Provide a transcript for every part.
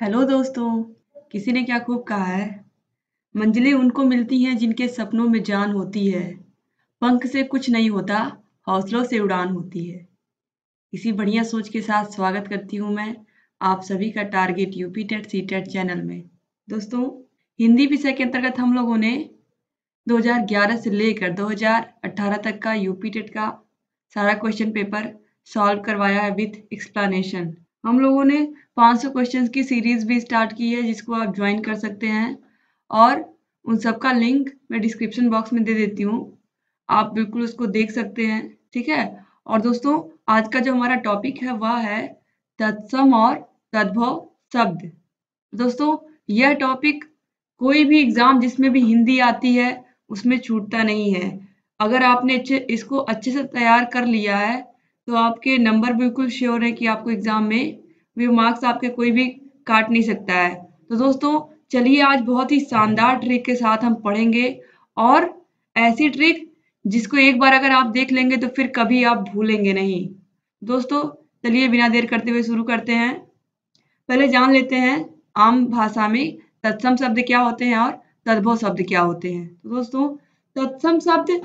Hello दोस्तों, किसी ने क्या खूब कहा है? मंजिलें उनको मिलती हैं जिनके सपनों में जान होती है। पंख से कुछ नहीं होता, हौसलों से उड़ान होती है। इसी बढ़िया सोच के साथ स्वागत करती हूँ मैं आप सभी का target UP TET, C TET channel में। दोस्तों, हिंदी विषय के अंतर्गत हम लोगों ने 2011 से लेकर 2018 तक का यूपी टेट का सारा क्वेश्चन पेपर सॉल्व करवाया है विथ एक्सप्लेनेशन हम लोगों ने 500 क्वेश्चंस की सीरीज़ भी स्टार्ट की है, जिसको आप ज्वाइन कर सकते हैं। और उन सबका लिंक मैं डिस्क्रिप्शन बॉक्स में दे देती हूँ। आप बिल्कुल उसको देख सकते हैं, ठीक है? और दोस्तों, आज का जो हमारा टॉपिक है, वह है तत्सम और तद्भव शब्द। दोस्तों, यह टॉपिक कोई भी एग्ज़ाम जिसमें भी हिंदी आती है, उसमें छूटता नहीं है। अगर आपने अच्छे, इसको अच्छे से तैयार कर लिया है तो आपके नंबर बिल्कुल श्योर है कि आपको एग्ज़ाम में भी मार्क्स आपके कोई भी काट नहीं सकता है। तो दोस्तों, चलिए आज बहुत ही शानदार ट्रिक के साथ हम पढ़ेंगे और ऐसी ट्रिक जिसको एक बार अगर आप देख लेंगे तो फिर कभी आप भूलेंगे नहीं। दोस्तों, चलिए बिना देर करते हुए शुरू करते हैं। पहले जान लेते हैं आम भाषा में तत्सम शब्द क्या होते हैं और तद्भव शब्द क्या होते हैं। तो दोस्तों, तत्सम शब्द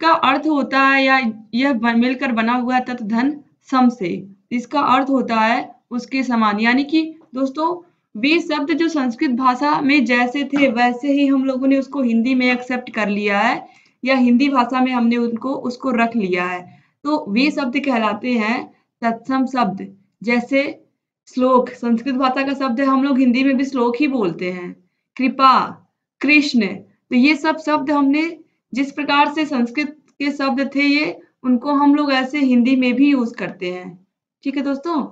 का अर्थ होता है या यह मिलकर बना हुआ है तत् धन सम से। इसका अर्थ होता है उसके समान। यानी कि दोस्तों, वे शब्द जो संस्कृत भाषा में जैसे थे, वैसे ही हम लोगों ने उसको हिंदी में एक्सेप्ट कर लिया है या हिंदी भाषा में हमने उनको, उसको रख लिया है। तो वे शब्द कहलाते हैं तत्सम शब्द। जैसे श्लोक, संस्कृत भाषा का शब्द है हम लोग हिंदी में भी श्लोक ही बोलते हैं। कृपा, कृष्ण तो ये सब शब्द हमने जिस प्रकार से संस्कृत के शब्द थे ये, उनको हम लोग ऐसे हिंदी में भी यूज़ करते हैं। ठीक है दोस्तों?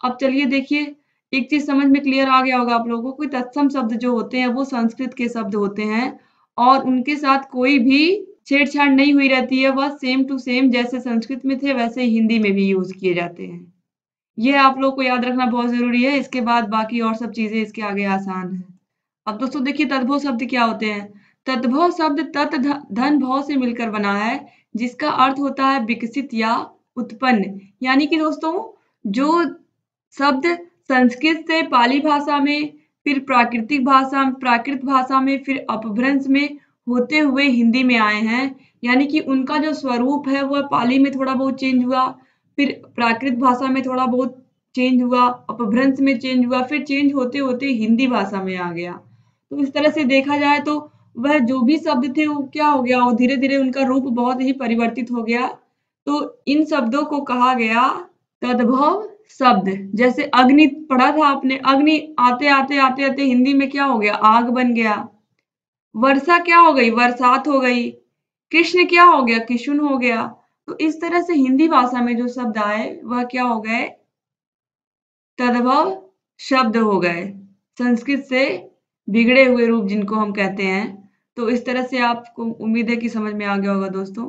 अब चलिए देखिए, एक चीज़ समझ में क्लियर आ गया होगा आप लोगों को तत्सम शब्द जो होते हैं, वो संस्कृत के शब्द होते हैं और उनके साथ कोई भी छेड़छाड़ नहीं हुई रहती है वह सेम टू सेम जैसे संस्कृत में थे, वैसे हिंदी में भी यूज़ किए जाते हैं। ये आप लोग को याद रखना बहुत ज़रूरी है, इसके बाद बाकी और सब चीज़ें इसके आगे आसान है। अब दोस्तों देखिए तद्भव शब्द क्या होते हैं? तद्भव शब्द तत् धन भाव से मिलकर बना है, जिसका अर्थ होता है विकसित या उत्पन्न। यानी कि दोस्तों, जो शब्द संस्कृत से पाली भाषा में, फिर प्राकृतिक भाषा, प्राकृत भाषा में, फिर अपभ्रंश में होते हुए हिंदी में आए हैं। यानी कि उनका जो स्वरूप है, वह पाली में थोड़ा बहुत चेंज हुआ, फिर प्राकृत भाषा में थोड़ा बहुत चेंज हुआ, अपभ्रंश में चेंज हुआ, फिर चेंज होते होते हिंदी भाषा में आ गया। तो इस तरह से देखा जाए तो वह जो भी शब्द थे, वो क्या हो गया? वो धीरे धीरे उनका रूप बहुत ही परिवर्तित हो गया। तो इन शब्दों को कहा गया तद्भव शब्द। जैसे अग्नि पढ़ा था आपने, अग्नि आते आते आते आते हिंदी में क्या हो गया? आग बन गया। वर्षा क्या हो गई? बरसात हो गई। कृष्ण क्या हो गया? किशुन हो गया। तो इस तरह से हिंदी भाषा में जो शब्द आए, वह क्या हो गए? तद्भव शब्द हो गए। संस्कृत से बिगड़े हुए रूप जिनको हम कहते हैं। तो इस तरह से आपको उम्मीद है कि समझ में आ गया होगा दोस्तों।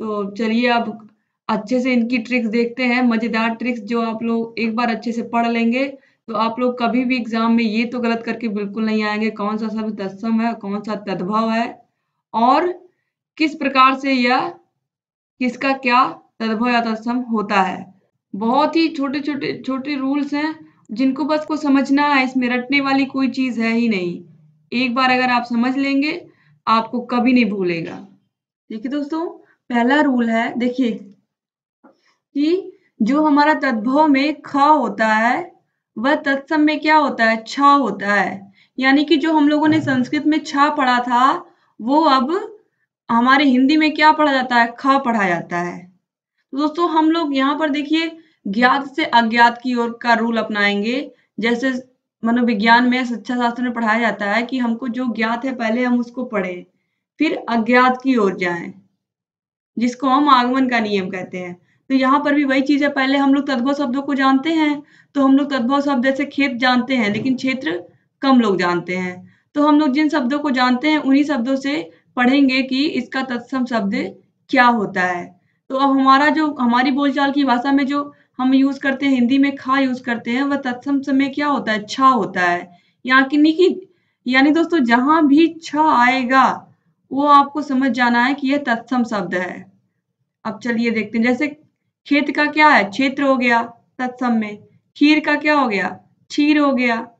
तो चलिए अब अच्छे से इनकी ट्रिक्स देखते हैं, मज़ेदार ट्रिक्स जो आप लोग एक बार अच्छे से पढ़ लेंगे। तो आप लोग कभी भी एग्ज़ाम में ये तो गलत करके बिल्कुल नहीं आएँगे, कौन सा शब्द तत्सम है, कौन सा तद्भव है, और किस प्रकार से यह, किसका क्या तद्भव या तत्सम होता है। बहुत ही छोटे छोटे छोटे रूल्स हैं, जिनको बस को समझना है, इसमें रटने वाली कोई चीज़ है ही नहीं। एक बार अगर आप समझ लेंगे आपको कभी नहीं भूलेगा। देखिए दोस्तों, पहला रूल है, देखिए, कि जो हमारा तद्भव में ख होता है, वह तत्सम में क्या होता है? छ होता है। यानी कि जो हम लोगों ने संस्कृत में छ पढ़ा था, वो अब हमारे हिंदी में क्या पढ़ा जाता है? ख पढ़ा जाता है। तो दोस्तों, हम लोग यहाँ पर देखिए, ज्ञात से अज्ञात की ओर का रूल अपनाएँगे। जैसे मनोविज्ञान में शिक्षा शास्त्र में पढ़ाया जाता है कि हमको जो ज्ञात है पहले हम उसको पढ़ें, फिर अज्ञात की ओर जाएँ, जिसको हम आगमन का नियम कहते हैं। तो यहाँ पर भी वही चीज़ है, पहले हम लोग तद्भव शब्दों को जानते हैं तो हम लोग तद्भव शब्द जैसे खेत जानते हैं, लेकिन क्षेत्र कम लोग जानते हैं। तो हम लोग जिन शब्दों को जानते हैं, उन्हीं शब्दों से पढ़ेंगे कि इसका तत्सम शब्द क्या होता है। तो अब हमारा जो, हमारी बोलचाल की भाषा में जो हम यूज़ करते हैं, हिंदी में खा यूज़ करते हैं, वह तत्सम समय क्या होता है? छा होता है। यहाँ की कि यानी दोस्तों, जहाँ भी छ आएगा, वो आपको समझ जाना है कि यह तत्सम शब्द है। अब चलिए देखते हैं, जैसे खेत का क्या है? क्षेत्र हो गया तत्सम में। खीर का क्या हो गया? क्षीर हो गया।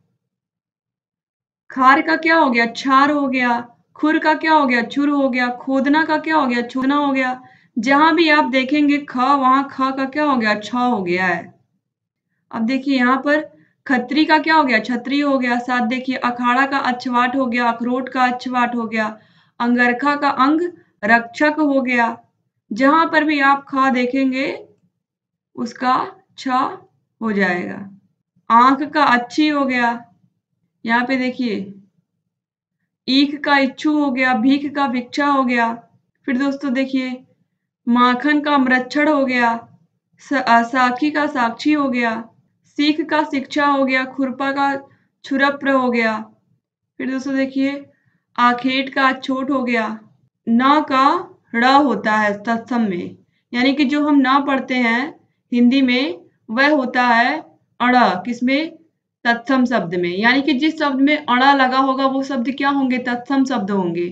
खार का क्या हो गया? छार हो गया। खुर का क्या हो गया? छुर हो गया। खोदना का क्या हो गया? छुना हो गया। जहाँ भी आप देखेंगे ख, वहाँ ख का क्या हो गया? छ हो गया है। अब देखिए यहाँ पर खत्री का क्या हो गया? छत्री हो गया। साथ देखिए अखाड़ा का अच्छवाट हो गया, अखरोट का अच्छवाट हो गया, अंगरखा का अंग रक्षक हो गया। जहाँ पर भी आप ख देखेंगे, उसका छ हो जाएगा। आँख का अच्छी हो गया। यहाँ पे देखिए, ईख का इच्छू हो गया, भीख का भिक्षा हो गया। फिर दोस्तों देखिए माखन का मृक्षण हो गया साखी का साक्षी हो गया, सीख का शिक्षा हो गया, खुरपा का छुरप्र हो गया। फिर दोस्तों देखिए, आखेट का छोट हो गया, न का ड़ होता है तत्सम में, यानी कि जो हम ना पढ़ते हैं, हिंदी में, वह होता है अड़ा किसमें? तत्सम शब्द में, यानी कि जिस शब्द में अड़ा लगा होगा, वो शब्द क्या होंगे? तत्सम शब्द होंगे।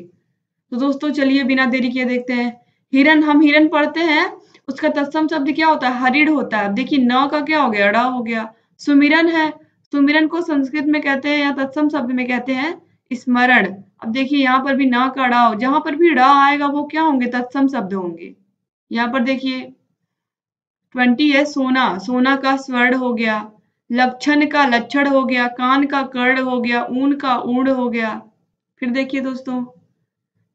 तो दोस्तों चलिए बिना देरी किए देखते हैं हिरन, हम हिरन पढ़ते हैं, उसका तत्सम शब्द क्या होता है? हरिड़ होता है। देखिए, न का क्या हो गया? अड़ा हो गया। सुमिरन है। सुमिरन को संस्कृत में कहते हैं या तत्सम शब्द में कहते हैं स्मरण। अब देखिए, यहाँ पर भी न का अड़ा हो, जहाँ पर भी ड़ा आएगा, वो क्या होंगे? तत्सम शब्द होंगे। यहाँ पर देखिए, ट्वेंटी है सोना। सोना का स्वर्ण हो गया। लक्षण का लक्षण हो गया। कान का कर्ण हो गया। ऊन का ऊण हो गया। फिर देखिए दोस्तों,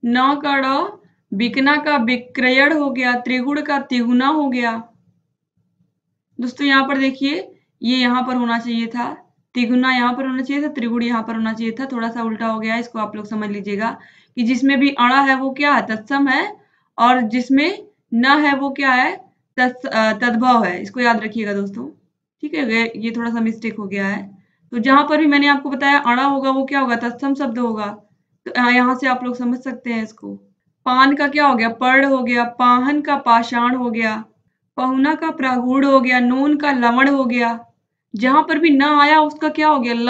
न का बिकना का विक्रयण हो गया, त्रिगुण का तिगुना हो गया। दोस्तों, यहाँ पर देखिए, ये यहाँ पर होना चाहिए था, तिगुना यहाँ पर होना चाहिए था, त्रिगुण यहाँ पर होना चाहिए था। थोड़ा सा उल्टा हो गया, इसको आप लोग समझ लीजिएगा कि जिसमें भी अड़ा है वो क्या है, तत्सम है, और जिसमें न है वो क्या है तद्भव है। इसको याद रखिएगा दोस्तों, ठीक है? ये थोड़ा सा मिस्टेक हो गया है। तो जहाँ पर भी मैंने आपको बताया अड़ा होगा वो क्या होगा, तत्सम शब्द होगा। तो यहाँ से आप लोग समझ सकते हैं इसको। पान का क्या हो गया? पर्ण हो गया, पाहन का पाषाण हो गया, पहुना का प्रागुड़ हो गया, नून का लवण हो गया। जहाँ पर भी न आया उसका क्या हो गया? ल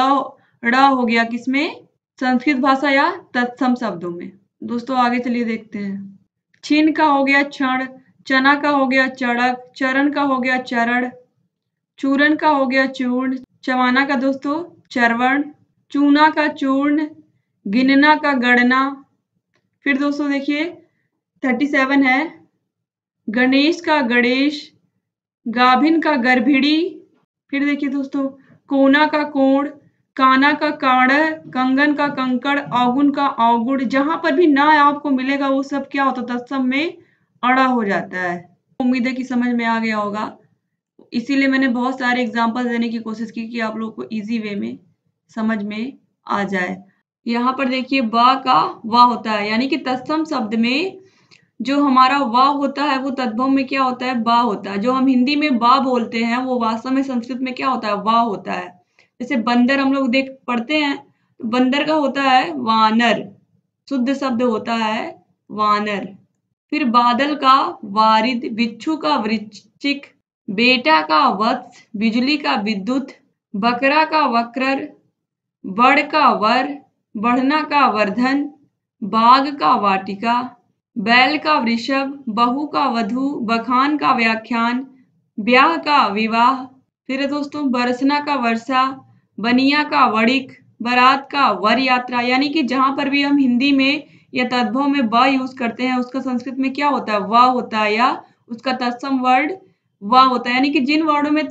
हो गया, किसमें? संस्कृत भाषा या तत्सम शब्दों में। दोस्तों, आगे चलिए देखते हैं। छीन का हो गया क्षण, चना का हो गया चड़क चरण का हो गया चरण, चूरन का हो गया चूर्ण, चवाना का दोस्तों चरवण, चूना का चूर्ण, गिनना का गणना फिर दोस्तों देखिए थर्टी सेवन है। गणेश का गणेश, गाभिन का गर्भिड़ी फिर देखिए दोस्तों, कोना का कोण, काना का काड़, कंगन का कंकड़ औगुन का औगुड़ जहाँ पर भी ना आपको मिलेगा वो सब क्या होता तत्सम में अड़ा हो जाता है। उम्मीद है कि समझ में आ गया होगा। इसीलिए मैंने बहुत सारे एग्ज़ाम्पल देने की कोशिश की कि आप लोग को इजी वे में, समझ में आ जाए। यहाँ पर देखिए, ब का वा होता है, यानी कि तत्सम शब्द में जो हमारा वा होता है, वो तद्भव में क्या होता है? बा होता है। जो हम हिंदी में बा बोलते हैं, वो वास्तव में संस्कृत में क्या होता है? वा होता है। जैसे बंदर हम लोग देख, पढ़ते हैं तो बंदर का होता है वानर, शुद्ध शब्द होता है वानर। फिर बादल का वारिद, बिच्छू का वृश्चिक, बेटा का वत्स, बिजली का विद्युत, बकरा का वक्रर बड़ का वर बढ़ना का वर्धन, बाघ का वाटिका, बैल का वृषभ, बहू का वधु, बखान का व्याख्यान, ब्याह का विवाह। फिर दोस्तों, बरसना का वर्षा, बनिया का वड़िक बारात का वर यात्रा। यानी कि जहाँ पर भी हम हिंदी में या तद्भव में ब यूज़ करते हैं, उसका संस्कृत में क्या होता है? व होता है या उसका तत्सम वर्ड व होता है। यानी कि जिन वर्डों में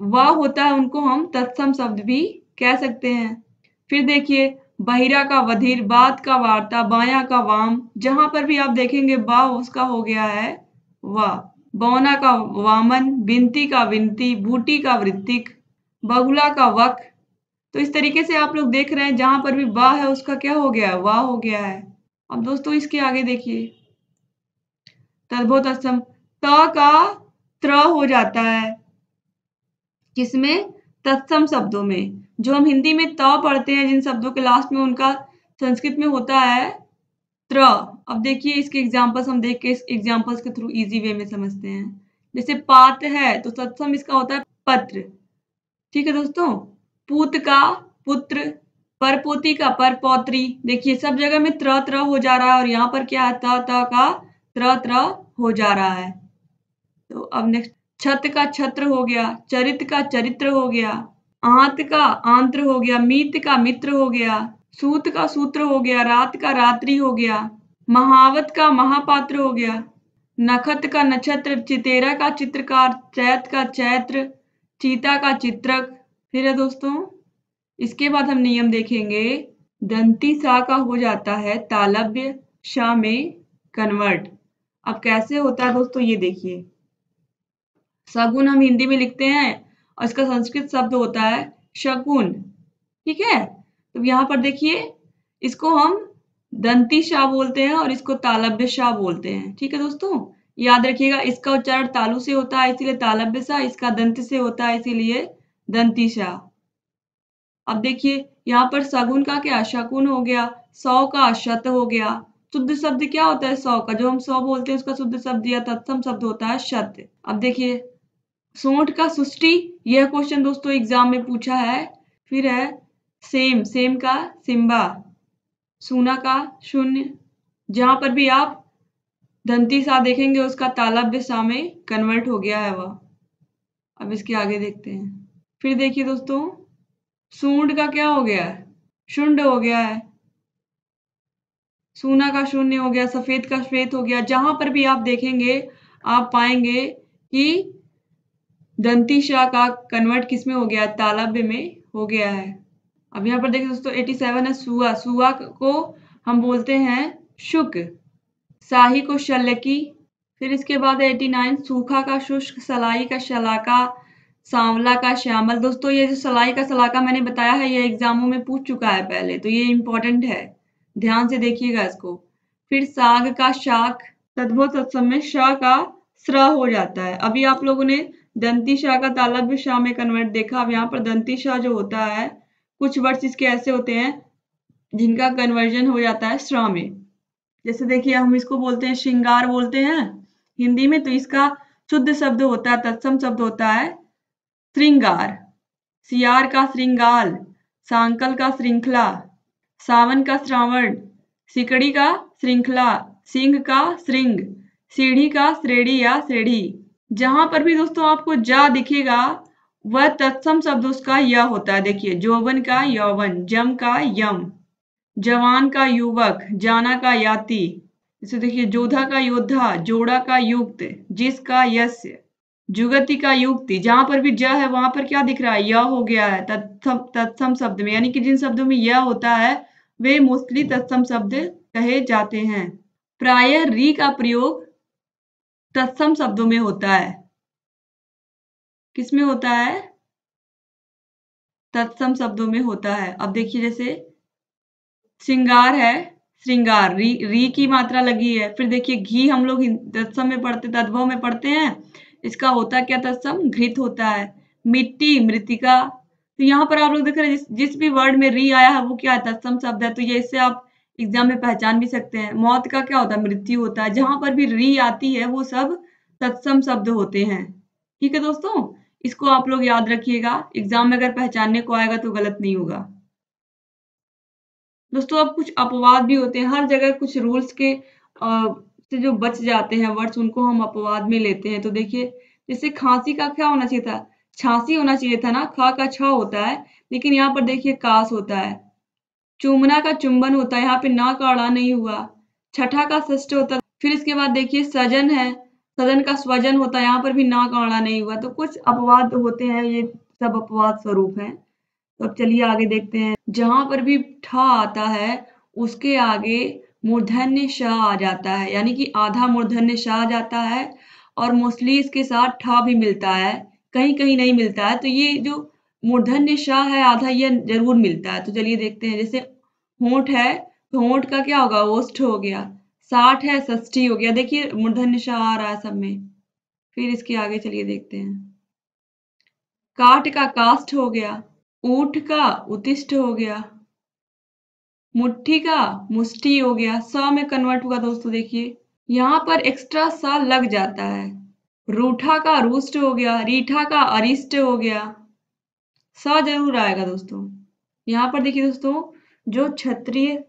व होता है, उनको हम तत्सम शब्द भी कह सकते हैं। फिर देखिए, बहिरा का वधिर बात का वार्ता, बाया का वाम, जहाँ पर भी आप देखेंगे, बा उसका हो गया है, वा। बौना का वामन, बिनती का विनती बूटी का वृत्तिक, बगुला का वक। तो इस तरीके से आप लोग देख रहे हैं, जहाँ पर भी बा है, उसका क्या हो गया है? वाह हो गया है। अब दोस्तों, इसके आगे देखिए। तद्भो तत्सम त का त्र हो जाता है। किसमें? तत्सम शब्दों में। जो हम हिंदी में त पढ़ते हैं, जिन शब्दों के लास्ट में उनका संस्कृत में होता है, त्र। अब देखिए इसके एग्जाम्पल्स हम देख के इस एग्जाम्पल्स के थ्रू इजी वे में समझते हैं। जैसे पात है तो सत्सम इसका होता है पत्र। ठीक है दोस्तों? पूत का पुत्र, परपोती का परपौत्री। देखिए, सब जगह में त्र त्र हो जा रहा है और यहाँ पर क्या है? त त का त्र त्र हो जा रहा है। तो अब नेक्स्ट छत का छत्र हो गया चरित्र का चरित्र हो गया। आंत का आंत्र हो गया, मीत का मित्र हो गया, सूत का सूत्र हो गया, रात का रात्रि हो गया, महावत का महापात्र हो गया, नखत का नक्षत्र, चितेरा का चित्रकार, चैत का चैत्र, चीता का चित्रक। फिर है दोस्तों, इसके बाद हम नियम देखेंगे। दंती सा का हो जाता है तालब्य शाह में कन्वर्ट। अब कैसे होता है दोस्तों, ये देखिए। सगुन हम हिंदी में लिखते हैं और इसका संस्कृत शब्द होता है शकुन ठीक है? तो यहाँ पर देखिए, इसको हम दंती शाह बोलते हैं और इसको तालब्य शाह बोलते हैं। ठीक है दोस्तों? याद रखिएगा, इसका उच्चारण तालु से होता है, इसीलिए तालब्य शाह, इसका दंत से होता है, इसीलिए दंती शाह। अब देखिए, यहाँ पर सगुन का क्या? शकुन हो गया, सौ का शत हो गया। शुद्ध शब्द क्या होता है? सौ का। जो हम सौ बोलते हैं, उसका शुद्ध शब्द या तत्सम शब्द होता है शत। अब देखिए सोठ का सुष्टि, यह क्वेश्चन दोस्तों एग्ज़ाम में पूछा है। फिर है सेम सेम का सिम्बा सूना का शून्य। जहाँ पर भी आप दंती सा देखेंगे, उसका तालब्य सा में कन्वर्ट हो गया है वह। अब इसके आगे देखते हैं। फिर देखिए दोस्तों, सूंड का क्या हो गया है? शुंड हो गया है। सूना का शून्य हो गया, सफ़ेद का श्वेत हो गया। जहाँ पर भी आप देखेंगे, आप पाएँगे कि दंती शाह का कन्वर्ट किसमें हो गया? तालब्य में हो गया है। अब यहाँ पर देखिए दोस्तों 87 है, सुआ। सुआ को हम बोलते हैं शुक। शाही को शल्यकी फिर इसके बाद 89 सूखा का शुष्क, सलाई का शलाका, सांवला का श्यामल। दोस्तों, ये जो सलाई का सलाका मैंने बताया है, ये एग्जामों में पूछ चुका है पहले तो ये इंपॉर्टेंट है। ध्यान से देखिएगा इसको। फिर साग का शाक। तद्भो में शाह का स्र हो जाता है। अभी आप लोगों ने दंती शाह का तालब्य शाह में कन्वर्ट देखा। अब यहाँ पर दंती शाह जो होता है, कुछ वर्ड्स इसके ऐसे होते हैं, जिनका कन्वर्जन हो जाता है श्रा में। जैसे देखिए, हम इसको बोलते हैं श्रृंगार बोलते हैं हिंदी में तो इसका शुद्ध शब्द होता है तत्सम शब्द होता है श्रृंगार। सियार का श्रृंगाल, सांकल का श्रृंखला, सावन का श्रावण, सिकड़ी का श्रृंखला, सिंह का श्रृंग, सीढ़ी का श्रेणी या श्रेणी जहाँ पर भी दोस्तों आपको जा दिखेगा, वह तत्सम शब्द उसका य होता है। देखिए जोवन का यौवन, जम का यम, जवान का युवक, जाना का याति इसे देखिए, जोधा का योद्धा, जोड़ा का युक्त, जिसका यस्य, जुगति का युक्ति। जहाँ पर भी ज है, वहाँ पर क्या दिख रहा है? य हो गया है। तत्सम तत्सम शब्द में, यानी कि जिन शब्दों में यह होता है, वे मोस्टली तत्सम शब्द कहे जाते हैं। प्राय री का प्रयोग तत्सम शब्दों में होता है। किसमें होता है? तत्सम शब्दों में होता है। अब देखिए जैसे श्रृंगार है श्रृंगार री री की मात्रा लगी है। फिर देखिए घी हम लोग तत्सम में पढ़ते तद्भव में पढ़ते हैं। इसका होता क्या तत्सम? घृत होता है। मिट्टी मृतिका। तो यहाँ पर आप लोग देख रहे हैं जिस, जिस भी वर्ड में री आया है वो क्या है? तत्सम शब्द है। तो ये इससे आप एग्ज़ाम में पहचान भी सकते हैं। मौत का क्या होता है? मृत्यु होता है। जहाँ पर भी री आती है वो सब तत्सम शब्द होते हैं। ठीक है दोस्तों? इसको आप लोग याद रखिएगा। एग्ज़ाम में अगर पहचानने को आएगा तो गलत नहीं होगा। दोस्तों अब कुछ अपवाद भी होते हैं। हर जगह कुछ रूल्स के आ, से जो बच जाते हैं वर्ड्स उनको हम अपवाद में लेते हैं। तो देखिए जैसे खांसी का क्या होना चाहिए था? छांसी होना चाहिए था ना? खा का छा होता है लेकिन यहाँ पर देखिए कास होता है। चुमना का चुंबन होता है, यहाँ पे ना का अड़ा नहीं हुआ, छठा का षष्ट होता फिर इसके बाद देखिए सजन है सदन का स्वजन होता है, यहाँ पर भी ना का अड़ा नहीं हुआ तो कुछ अपवाद होते हैं, ये सब अपवाद स्वरूप है। तो अब चलिए आगे देखते हैं, जहाँ पर भी ठा आता है, उसके आगे मूर्धन्य शाह आ जाता है, यानी कि आधा मूर्धन्य शाह आ जाता है, और मोस्टली इसके साथ ठा भी मिलता है कहीं कहीं नहीं मिलता है तो ये जो मूर्धन्य शाह है, आधा ये ज़रूर मिलता है। तो चलिए देखते हैं, जैसे होठ है तो होठ का क्या होगा? ओष्ठ हो गया। साठ है, षष्ठी हो गया। देखिए, मूर्धन्य शाह आ रहा है सब में। फिर इसके आगे चलिए देखते हैं। काट का कास्ट हो गया ऊठ का उत्तिष्ठ हो गया, मुट्ठी का मुष्टि हो गया। स में कन्वर्ट हुआ दोस्तों, देखिए। यहाँ पर एक्स्ट्रा सा लग जाता है। रूठा का रूष्ट हो गया, रीठा का अरिष्ट हो गया। स ज़रूर आएगा दोस्तों। यहाँ पर देखिए दोस्तों, जो क्षत्रिय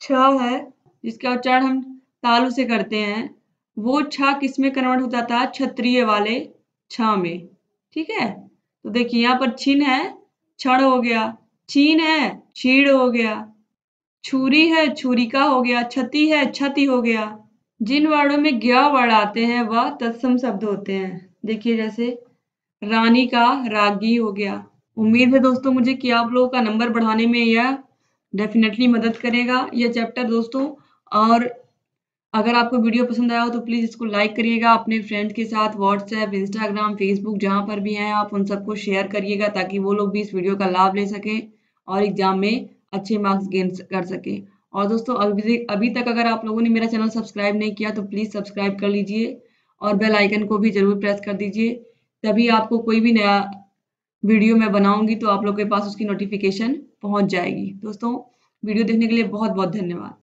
छ है, जिसका उच्चारण हम तालु से करते हैं, वो छ किसमें कन्वर्ट हो जाता है क्षत्रिय वाले छ में। ठीक है? तो देखिए, यहाँ पर छिन है छड़ हो गया। छीन है छीड़ हो गया। छुरी है छुरिका हो गया। छती है छति हो गया। जिन वर्णों में ज्ञ वर्ण आते हैं, वह तत्सम शब्द होते हैं। देखिए जैसे, रानी का रागी हो गया। उम्मीद है दोस्तों मुझे कि आप लोगों का नंबर बढ़ाने में यह डेफिनेटली मदद करेगा, यह चैप्टर दोस्तों। और अगर आपको वीडियो पसंद आया हो तो प्लीज़ इसको लाइक करिएगा, अपने फ्रेंड्स के साथ व्हाट्सएप इंस्टाग्राम फेसबुक जहाँ पर भी हैं आप, उन सबको शेयर करिएगा ताकि वो लोग भी इस वीडियो का लाभ ले सकें और एग्ज़ाम में अच्छे मार्क्स गेन कर सकें। और दोस्तों, अभी अभी तक अगर आप लोगों ने मेरा चैनल सब्सक्राइब नहीं किया तो प्लीज़ सब्सक्राइब कर लीजिए और बेल आइकन को भी ज़रूर प्रेस कर दीजिए, तभी आपको कोई भी नया वीडियो मैं बनाऊँगी तो आप लोग के पास उसकी नोटिफिकेशन पहुँच जाएगी। दोस्तों, वीडियो देखने के लिए बहुत बहुत धन्यवाद।